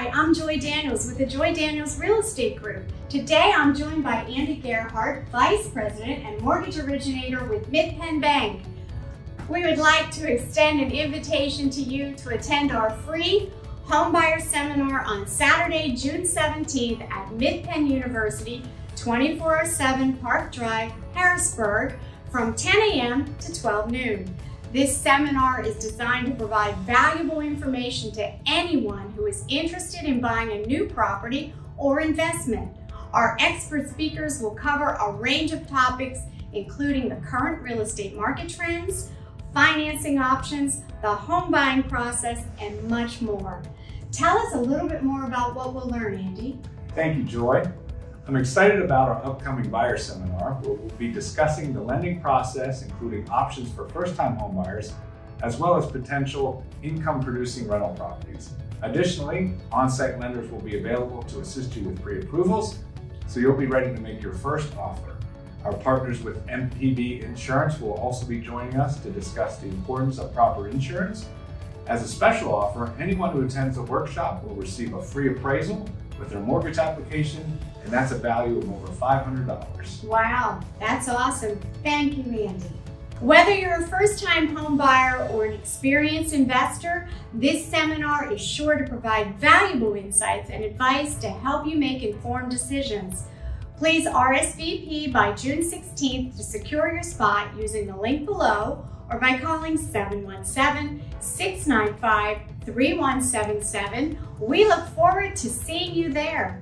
Hi, I'm Joy Daniels with the Joy Daniels Real Estate Group. Today I'm joined by Andy Gearhart, Vice President and Mortgage Originator with Mid Penn Bank. We would like to extend an invitation to you to attend our free homebuyer seminar on Saturday, June 17th at Mid Penn University, 2407 Park Drive, Harrisburg, from 10 a.m. to 12 noon. This seminar is designed to provide valuable information to anyone who is interested in buying a new property or investment. Our expert speakers will cover a range of topics, including the current real estate market trends, financing options, the home buying process, and much more. Tell us a little bit more about what we'll learn, Andy. Thank you, Joy. I'm excited about our upcoming buyer seminar where we'll be discussing the lending process, including options for first-time homebuyers, as well as potential income-producing rental properties. Additionally, on-site lenders will be available to assist you with pre-approvals, so you'll be ready to make your first offer. Our partners with MPB Insurance will also be joining us to discuss the importance of proper insurance. As a special offer, anyone who attends the workshop will receive a free appraisal with their mortgage application, and that's a value of over $500. Wow, that's awesome. Thank you, Andy. Whether you're a first-time home buyer or an experienced investor, this seminar is sure to provide valuable insights and advice to help you make informed decisions. Please RSVP by June 16th to secure your spot using the link below or by calling 717-695-3177. We look forward to seeing you there.